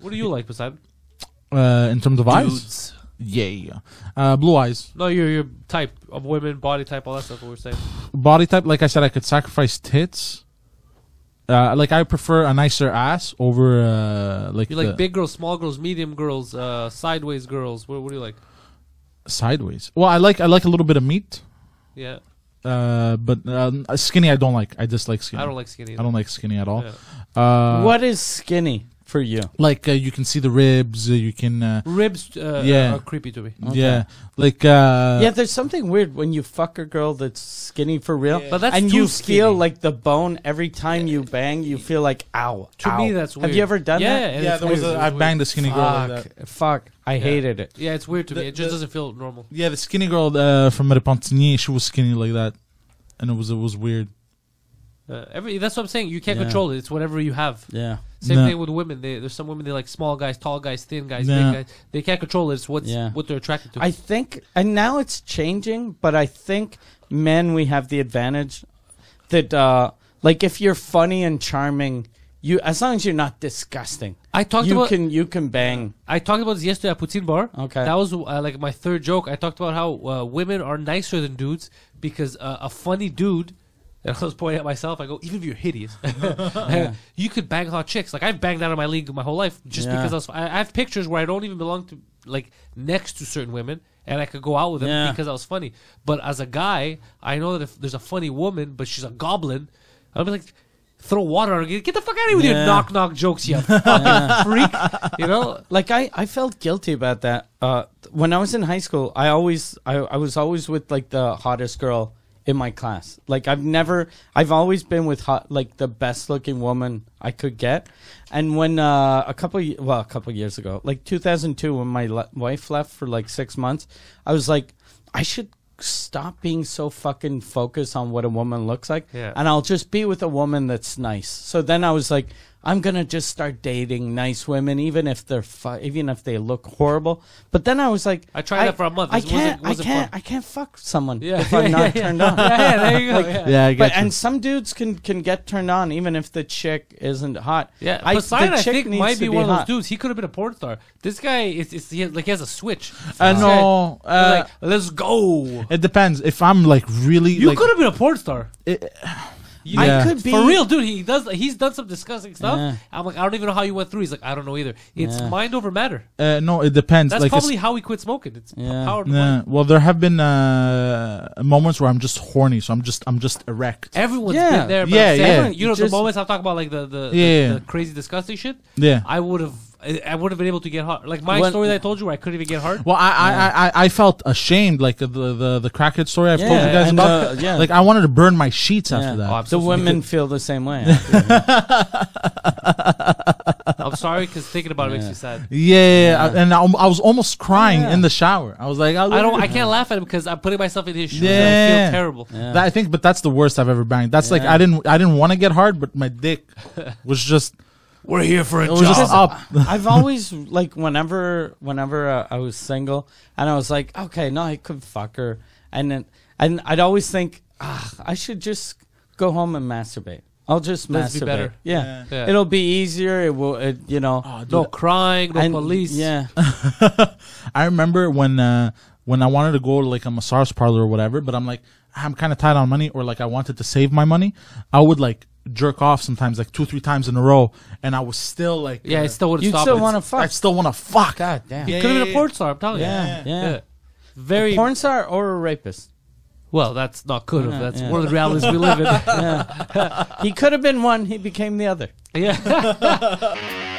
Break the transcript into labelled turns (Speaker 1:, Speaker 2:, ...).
Speaker 1: What do you like, Poseidon?
Speaker 2: Uh, in terms of eyes,
Speaker 1: Dudes.
Speaker 2: yeah, yeah. Uh, blue eyes,
Speaker 1: No, your your type of women, body type, all that stuff. What we're saying.
Speaker 2: body type. Like I said, I could sacrifice tits. Uh, like I prefer a nicer ass over uh, like
Speaker 1: You like
Speaker 2: the
Speaker 1: big girls, small girls, medium girls, uh, sideways girls. What, what do you like?
Speaker 2: sideways. Well, I like I like a little bit of meat,
Speaker 1: Yeah,
Speaker 2: uh, but um, skinny I don't like. I dislike skinny.
Speaker 1: I don't like skinny.
Speaker 2: I don't like skinny at all.
Speaker 1: Yeah.
Speaker 2: Uh,
Speaker 3: what is skinny for you?
Speaker 2: Like uh, you can see the ribs. Uh, you can. Uh,
Speaker 1: Ribs uh,
Speaker 2: Yeah.
Speaker 1: are creepy to me.
Speaker 2: Yeah, like uh,
Speaker 3: yeah, there's something weird when you fuck a girl that's skinny for real,
Speaker 1: But that's
Speaker 3: and
Speaker 1: too
Speaker 3: you
Speaker 1: skinny.
Speaker 3: feel like the bone every time you bang. You feel like ow.
Speaker 1: To
Speaker 3: ow.
Speaker 1: me, that's weird.
Speaker 3: Have you ever done
Speaker 1: yeah,
Speaker 3: that?
Speaker 1: and
Speaker 2: yeah.
Speaker 1: it's
Speaker 2: There was
Speaker 1: weird.
Speaker 2: a,
Speaker 1: It's
Speaker 2: I banged a skinny girl like
Speaker 3: Fuck,
Speaker 2: that.
Speaker 3: fuck. I hated it.
Speaker 1: Yeah, it's weird to
Speaker 2: The-
Speaker 1: me. It just
Speaker 2: the-
Speaker 1: doesn't feel normal.
Speaker 2: Yeah, the skinny girl uh, from Repentigny, she was skinny like that, and it was it was weird.
Speaker 1: Uh, every that's what I'm saying. You can't
Speaker 3: Yeah.
Speaker 1: control it. It's whatever you have.
Speaker 3: Yeah.
Speaker 1: Same
Speaker 2: No.
Speaker 1: thing with women. They, there's some women they like small guys, tall guys, thin guys,
Speaker 2: No.
Speaker 1: big guys. They can't control it. It's what's
Speaker 3: Yeah.
Speaker 1: what they're attracted to.
Speaker 3: I think, and now it's changing, but I think men we have the advantage that, uh, like, if you're funny and charming, you as long as you're not disgusting,
Speaker 1: I talked
Speaker 3: you
Speaker 1: about
Speaker 3: can you can bang.
Speaker 1: I talked about this yesterday at Poutine Bar.
Speaker 3: Okay.
Speaker 1: That was uh, like my third joke. I talked about how uh, women are nicer than dudes because uh, a funny dude. And I was pointing at myself. I go, even if you're hideous, you could bang hot chicks. Like I've banged out of my league my whole life just
Speaker 3: Yeah.
Speaker 1: because I was. I I have pictures where I don't even belong to like next to certain women, and I could go out with them
Speaker 3: Yeah.
Speaker 1: because I was funny. But as a guy, I know that if there's a funny woman, but she's a goblin, I'll be like. Throw water on her. Get get the fuck out of here with your
Speaker 3: Yeah.
Speaker 1: knock knock jokes, you fucking freak. You know,
Speaker 3: Like I, I felt guilty about that. Uh, when I was in high school, I always, I, I was always with like the hottest girl in my class. Like I've never, I've always been with hot, like the best looking woman I could get. And when uh, a couple, well, a couple years ago, like 2002, when my le- wife left for like six months, I was like, I should stop being so fucking focused on what a woman looks like,
Speaker 1: Yeah.
Speaker 3: and I'll just be with a woman that's nice. So then I was like. I'm gonna just start dating nice women, even if they're fu- even if they look horrible. But then I was like,
Speaker 1: I tried that for a month.
Speaker 3: I
Speaker 1: It wasn't-
Speaker 3: can't,
Speaker 1: wasn't
Speaker 3: I can't,
Speaker 1: fun.
Speaker 3: I can't fuck someone
Speaker 1: Yeah,
Speaker 3: if I'm not
Speaker 1: yeah,
Speaker 3: turned
Speaker 1: yeah.
Speaker 3: on.
Speaker 1: Yeah, yeah, there you go.
Speaker 3: Like,
Speaker 1: yeah.
Speaker 2: Yeah, I
Speaker 3: But
Speaker 2: get you.
Speaker 3: and some dudes can can get turned on even if the chick isn't hot.
Speaker 1: Yeah,
Speaker 3: I,
Speaker 1: Poseidon,
Speaker 3: the
Speaker 1: I
Speaker 3: chick
Speaker 1: think, might
Speaker 3: to
Speaker 1: be one of those
Speaker 3: hot.
Speaker 1: dudes. He could have been a porn star. This guy is, is he has, like he has a switch.
Speaker 2: Uh,
Speaker 1: This
Speaker 2: no, uh,
Speaker 1: like let's go.
Speaker 2: it depends. If I'm like really,
Speaker 1: You
Speaker 2: like,
Speaker 1: could have been a porn star.
Speaker 2: it-
Speaker 1: You-
Speaker 2: Yeah.
Speaker 3: I could be
Speaker 1: For real, dude. He does. He's done some disgusting stuff.
Speaker 3: Yeah.
Speaker 1: I'm like, I don't even know how you went through. He's like, I don't know either. It's
Speaker 3: Yeah.
Speaker 1: mind over matter.
Speaker 2: uh, no, it depends.
Speaker 1: That's
Speaker 2: like
Speaker 1: probably how he quit smoking. It's
Speaker 3: Yeah.
Speaker 1: power to
Speaker 2: Nah,
Speaker 1: mind.
Speaker 2: well, there have been uh, moments where I'm just horny, so I'm just I'm just erect.
Speaker 1: Everyone's
Speaker 3: Yeah.
Speaker 1: been there. But
Speaker 2: Yeah,
Speaker 1: I'm
Speaker 2: yeah.
Speaker 1: You know,
Speaker 3: Just-
Speaker 1: the moments I'm talking about, like the the, the-
Speaker 2: Yeah.
Speaker 1: the crazy disgusting shit.
Speaker 2: Yeah.
Speaker 1: I would have. I would have been able to get hard. Like my
Speaker 3: When-
Speaker 1: story that I told you, where I couldn't even get hard.
Speaker 2: Well, I I, I, I I felt ashamed, like the the the crackhead story I've told you guys about.
Speaker 3: uh, yeah.
Speaker 2: Like I wanted to burn my sheets after that.
Speaker 1: Oh,
Speaker 3: the
Speaker 1: so sorry.
Speaker 3: women feel the same way.
Speaker 1: I'm sorry because thinking about it makes me sad.
Speaker 2: yeah, I- and I, I was almost crying
Speaker 3: Yeah.
Speaker 2: in the shower. I was like,
Speaker 1: I don't. I can't laugh at it because I'm putting myself in his shoes. and I feel terrible.
Speaker 3: Yeah.
Speaker 2: That, I think, but that's the worst I've ever banged. That's like I didn't I didn't want to get hard, but my dick was just
Speaker 1: We're here for a
Speaker 2: it was just up.
Speaker 3: I've always like whenever whenever uh, I was single and I was like, okay, no, I could fuck her, and then and I'd always think, ah, I should just go home and masturbate. I'll just
Speaker 1: Let's
Speaker 3: masturbate.
Speaker 1: be better.
Speaker 3: Yeah.
Speaker 1: Yeah.
Speaker 3: it'll be easier. It will, it, you know.
Speaker 2: Oh,
Speaker 1: No crying, no
Speaker 3: and-
Speaker 1: police.
Speaker 3: Yeah,
Speaker 2: I remember when uh, when I wanted to go to like a massage parlor or whatever, but I'm like I'm kind of tight on money, or like I wanted to save my money. I would like jerk off sometimes, like two three times in a row, and I was still like,
Speaker 1: Yeah,
Speaker 2: uh,
Speaker 1: it still wouldn't
Speaker 3: you
Speaker 1: stop.
Speaker 3: still
Speaker 1: it.
Speaker 3: want to fuck.
Speaker 2: I
Speaker 3: fuck.
Speaker 2: still want to fuck.
Speaker 3: God damn.
Speaker 1: You
Speaker 2: Yeah,
Speaker 1: could have
Speaker 2: yeah,
Speaker 1: been a
Speaker 2: yeah.
Speaker 1: porn star. I'm telling
Speaker 3: Yeah,
Speaker 1: you.
Speaker 3: yeah.
Speaker 1: Very
Speaker 3: Porn star or a rapist?
Speaker 1: well. That's not could have.
Speaker 3: Yeah,
Speaker 1: that's
Speaker 3: yeah.
Speaker 1: one of the realities we live in.
Speaker 3: Yeah. he could have been one. He became the other.
Speaker 1: yeah.